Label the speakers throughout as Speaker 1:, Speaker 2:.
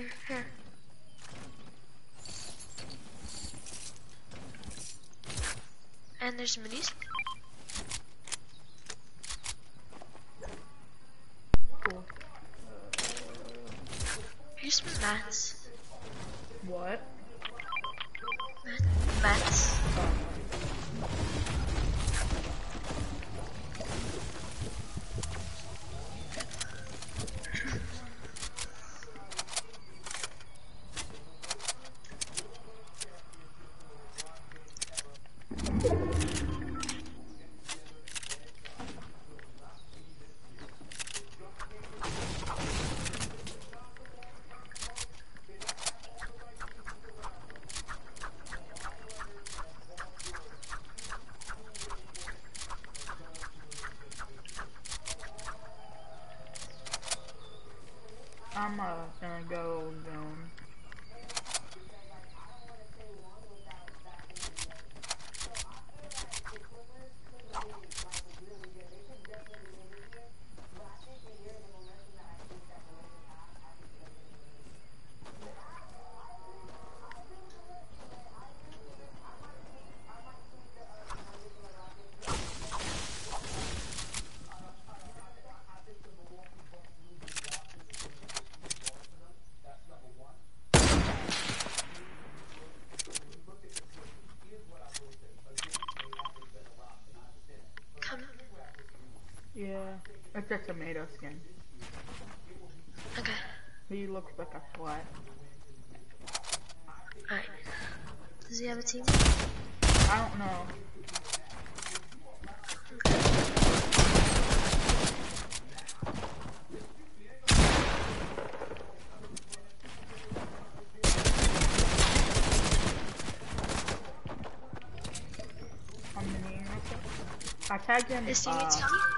Speaker 1: Here, here. And there's minis.
Speaker 2: Cool.
Speaker 1: Here's some mats.
Speaker 2: What?
Speaker 1: Mat mats.
Speaker 2: I'm uh, gonna go zone.
Speaker 1: Come.
Speaker 2: Yeah, it's a tomato skin.
Speaker 1: Okay.
Speaker 2: He looks like a sweat.
Speaker 1: Alright. Does he have a team?
Speaker 2: I don't know. I'm gonna name myself. Tagged him.
Speaker 1: His teammates
Speaker 2: uh,
Speaker 1: coming?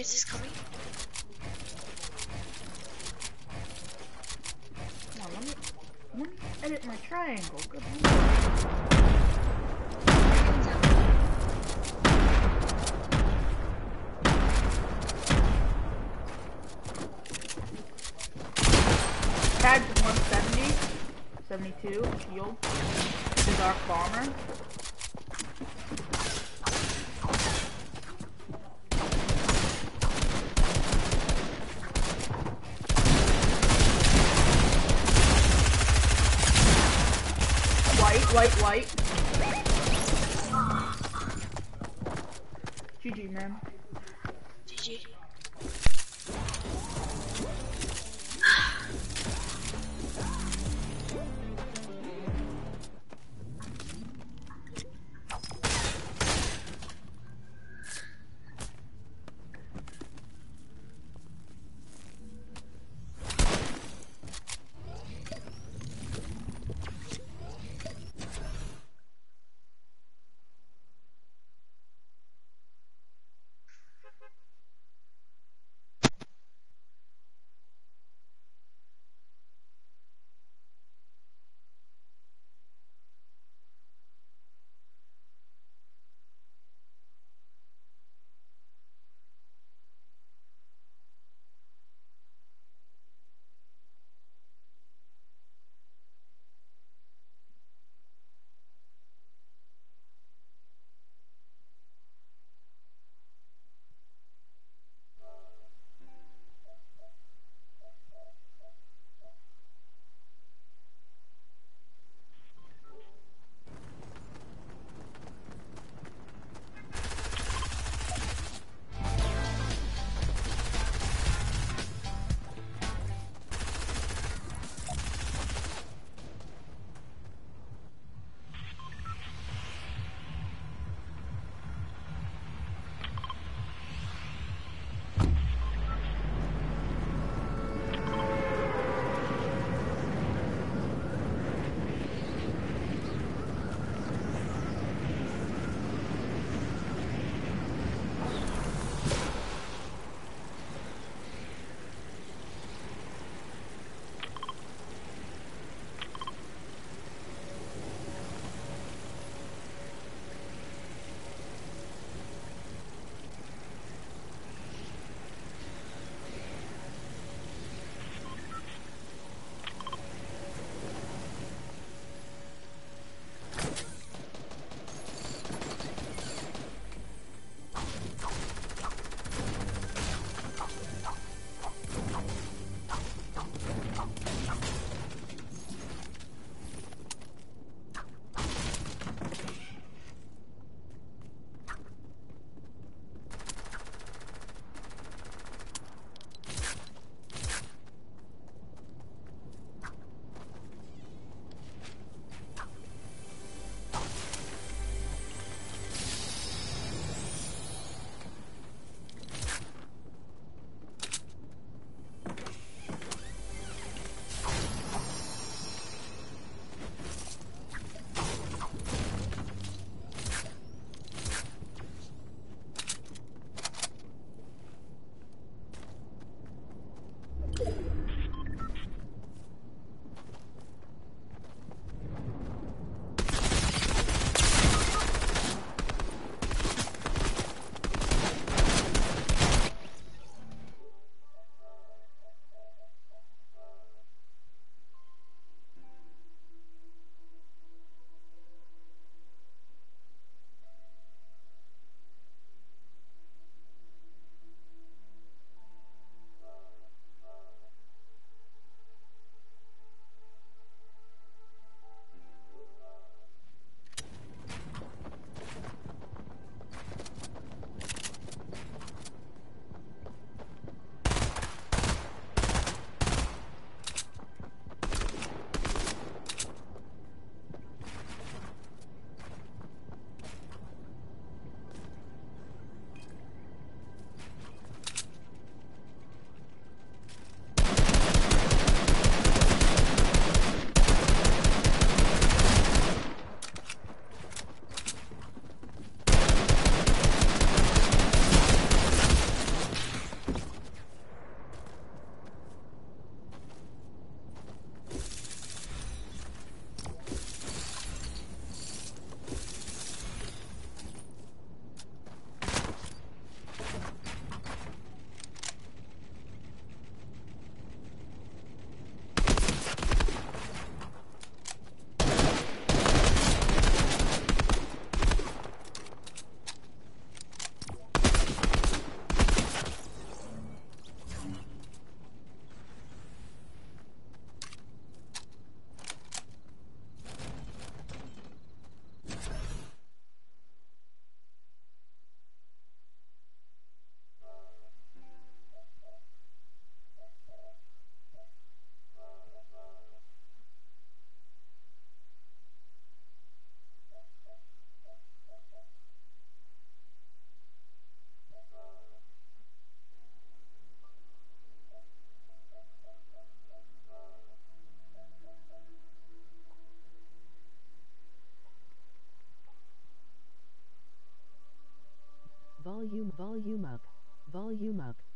Speaker 1: Teammates is coming?
Speaker 2: On, let me, let me edit my triangle. Good. Tagged 170, 72, shield, dark bomber. White,
Speaker 3: volume, up, volume up.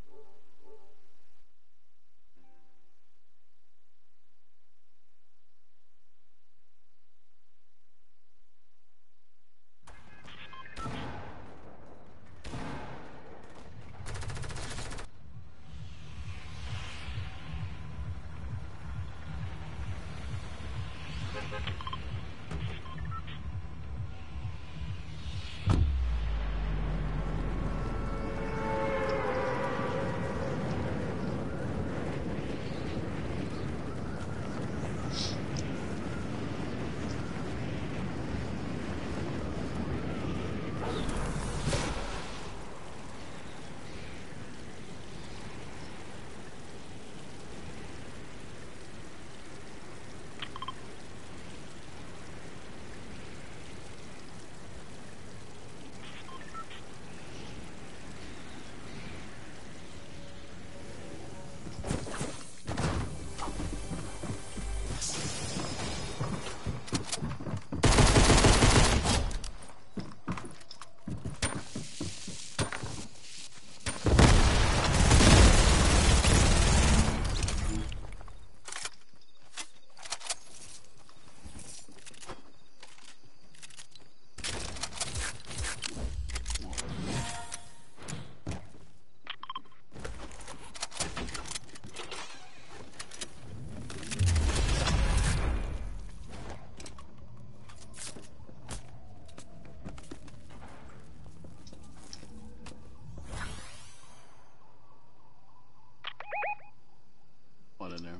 Speaker 4: One in there.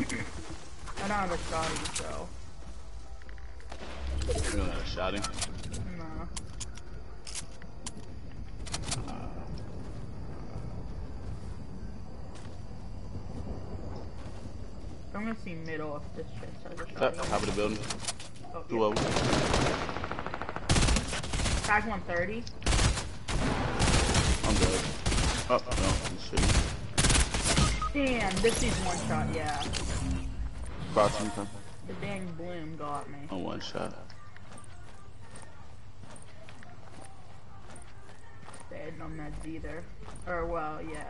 Speaker 2: Okay. I don't have a shotty, so.
Speaker 4: You don't have a shotting?
Speaker 2: Nah. Uh. I'm gonna see middle of this shit
Speaker 4: Top,
Speaker 2: shotty.
Speaker 4: top of the building.
Speaker 2: Oh,
Speaker 4: Two
Speaker 2: yeah.
Speaker 4: of them.
Speaker 2: Tag 130.
Speaker 4: I'm good. Oh, no. I'm shooting.
Speaker 2: Damn, this is one shot, yeah.
Speaker 4: Crossing me.
Speaker 2: The dang bloom got me.
Speaker 4: On one shot.
Speaker 2: They had no meds either. Or, well, yeah.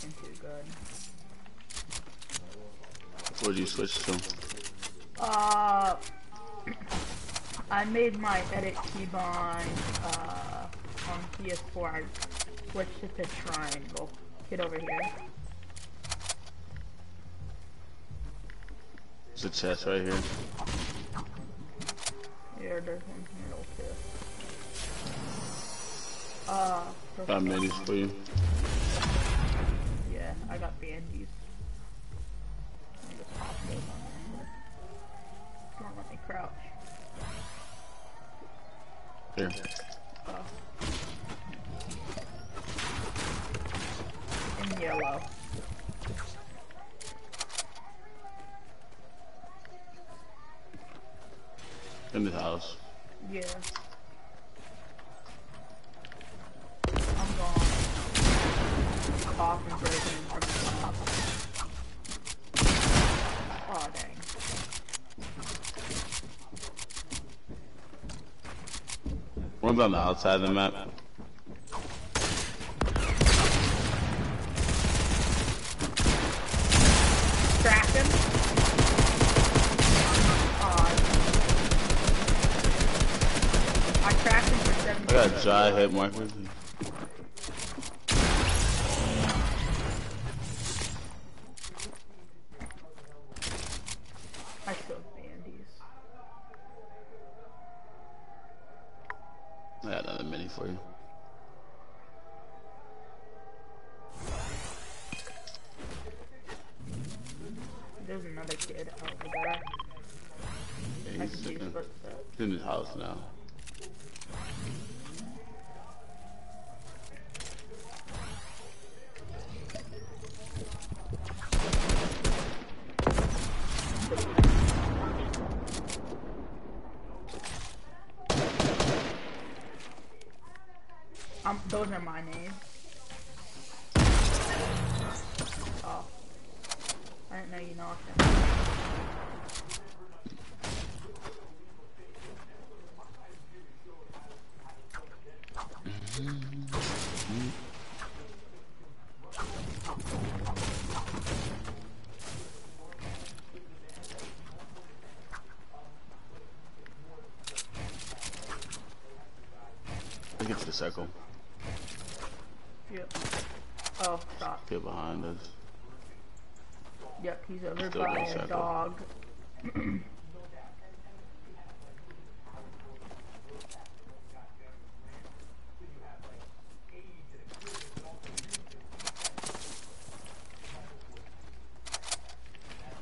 Speaker 2: Working too good.
Speaker 4: What'd you switch to?
Speaker 2: Uh, I made my edit keybind uh, on PS4. I switched it to triangle. Get over here.
Speaker 4: There's a chest right here.
Speaker 2: Yeah, there's one middle too. Uh,
Speaker 4: Got minis for you.
Speaker 2: Yeah, I got bandies. Let me just pop those on. Don't let me crouch.
Speaker 4: Here.
Speaker 2: Oh. In yellow.
Speaker 4: In the house.
Speaker 2: Yeah.
Speaker 4: One's on the outside of the map.
Speaker 2: Crack him. Oh Aw. I cracked him for seven
Speaker 4: I got dry hit markers.
Speaker 2: I still have bandies.
Speaker 4: I got another mini for you.
Speaker 2: there's another kid over there.
Speaker 4: Yeah,
Speaker 2: I
Speaker 4: he's
Speaker 2: can see his
Speaker 4: sitting
Speaker 2: footsteps.
Speaker 4: he's in his house now.
Speaker 2: Um, those are my names. Oh. I didn't know you knocked him.
Speaker 4: Let's get to the circle.
Speaker 2: Yep. Oh, shot.
Speaker 4: Get behind us.
Speaker 2: Yep, he's over
Speaker 4: Still
Speaker 2: by
Speaker 4: no
Speaker 2: a
Speaker 4: circle.
Speaker 2: dog.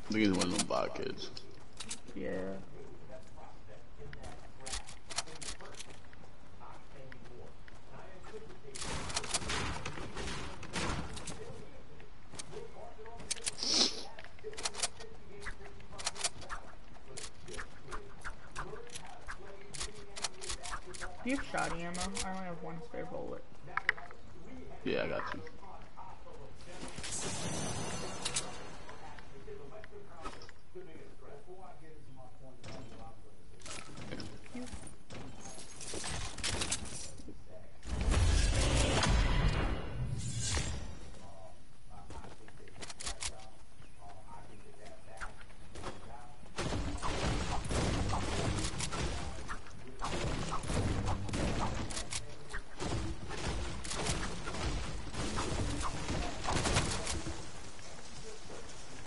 Speaker 4: I think he's one of them bot kids.
Speaker 2: Yeah. Do you have shoddy ammo? I only have one spare bullet.
Speaker 4: Yeah, I got you.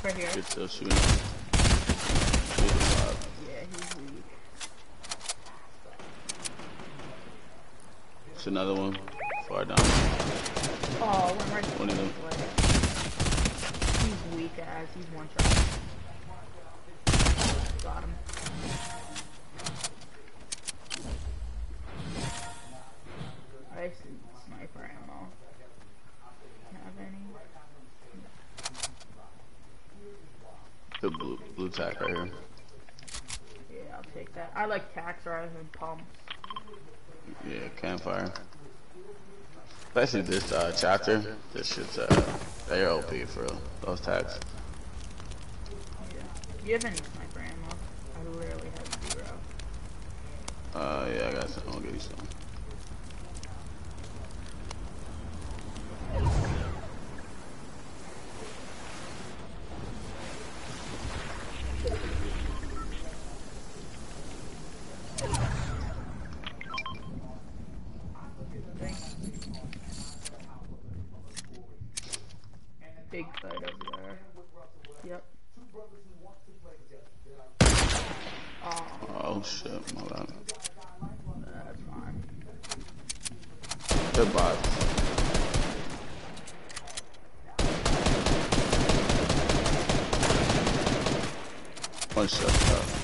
Speaker 2: Right here.
Speaker 4: Kid's still shooting. Kid's alive.
Speaker 2: Yeah, he's weak.
Speaker 4: It's another one. Far down.
Speaker 2: Oh, went right
Speaker 4: One of them.
Speaker 2: He's weak as he's one shot.
Speaker 4: Blue tack right here.
Speaker 2: Yeah, I'll take that. I like tax rather than pumps.
Speaker 4: Yeah, campfire. Especially this uh, chapter. This shit's uh, they're OP for real. Those tags.
Speaker 2: Yeah. You have any sniper ammo? I literally have zero.
Speaker 4: Uh, yeah, I got some. I'll give you some.
Speaker 2: Big fight over there. Yep. Oh,
Speaker 4: Oh shit, my bad.
Speaker 2: that's fine.
Speaker 4: They're bots. One shot. Uh,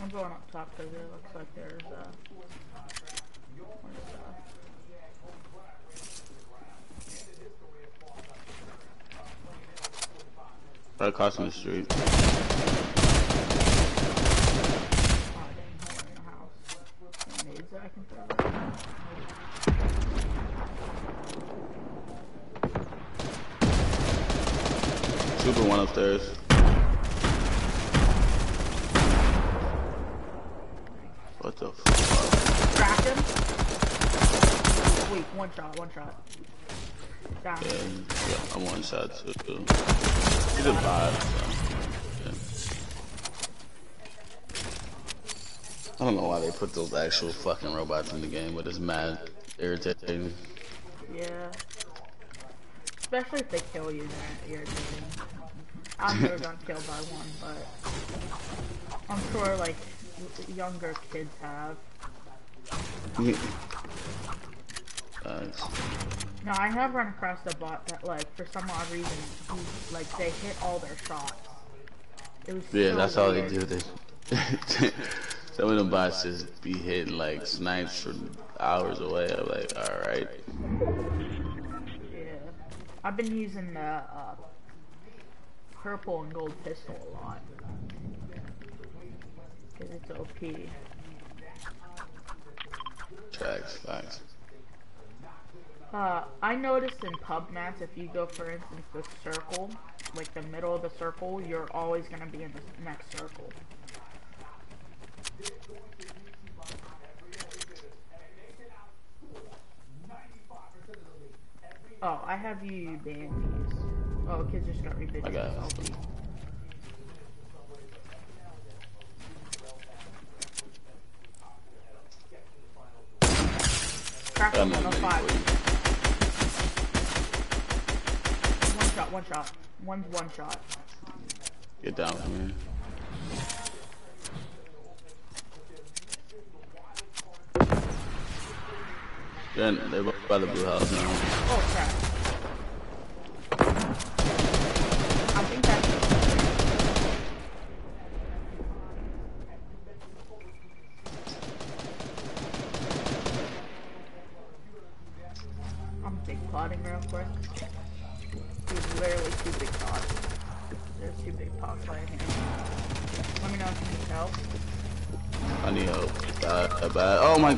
Speaker 2: I'm going up top because it looks like there's uh, more stuff.
Speaker 4: right across from the street.
Speaker 2: Oh, dang, hole in the house. Grenades that I can throw.
Speaker 4: Super one upstairs. What the fuck?
Speaker 2: Cracked him. Wait, one shot, one shot. Down.
Speaker 4: Yeah, yeah, I'm one shot too. He's a bot. So, yeah. I don't know why those actual fucking robots in the game, but it's mad irritating.
Speaker 2: Yeah. Especially if they kill you, they're irritating. I've never gotten killed by one, but I'm sure like younger kids have.
Speaker 4: Yeah. Thanks.
Speaker 2: No, I have run across a bot that, like, for some odd reason, who, like, they hit all their shots. It was
Speaker 4: Yeah,
Speaker 2: so
Speaker 4: that's all they do. They some of them bots be hitting like snipes from hours away. I'm like, all right.
Speaker 2: Yeah. I've been using the uh, purple and gold pistol a lot. Because it's OP.
Speaker 4: Tracks, facts.
Speaker 2: Uh, I noticed in pub mats, if you go, for instance, the circle, like the middle of the circle, you're always gonna be in the next circle. Oh, I have you banned these. Oh, kids just got rebid.
Speaker 4: I got.
Speaker 2: Crack
Speaker 4: I'm
Speaker 2: on
Speaker 4: not
Speaker 2: five. One shot, one shot. One's one shot.
Speaker 4: Get down from here. Then they're by the blue house now.
Speaker 2: Oh crap.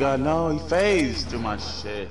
Speaker 4: God, no, he phased through my shit.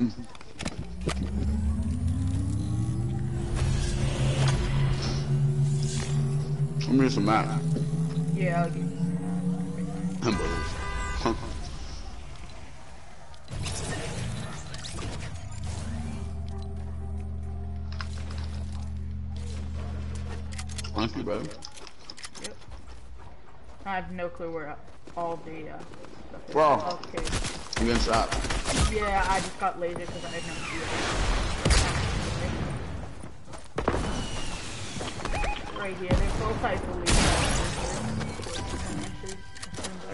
Speaker 4: I'm some map.
Speaker 2: Yeah, I'll give you some.
Speaker 4: Thank you, brother.
Speaker 2: Yep. I have no clue where all the uh, stuff is.
Speaker 4: Bro.
Speaker 2: Okay.
Speaker 4: I'm getting shot.
Speaker 2: Yeah, I just got laser because I had no idea. Right here, they're both I believe. As soon as I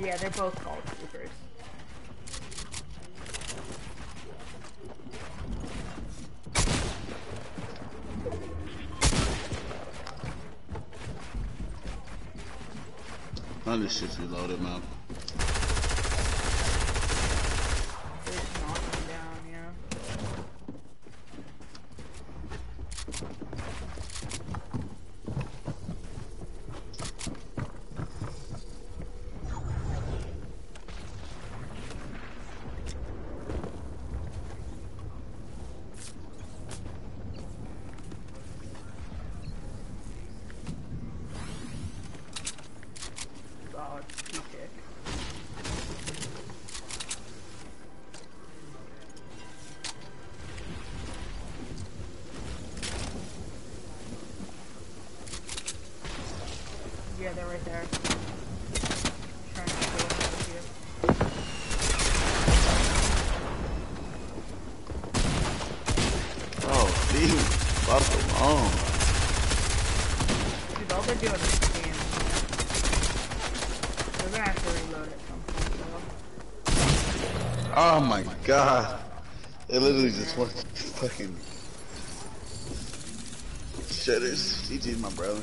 Speaker 2: yeah, they're both called troopers.
Speaker 4: None of this shit's reloaded, man. god. It literally just fucking... Shutters. GG, my brother.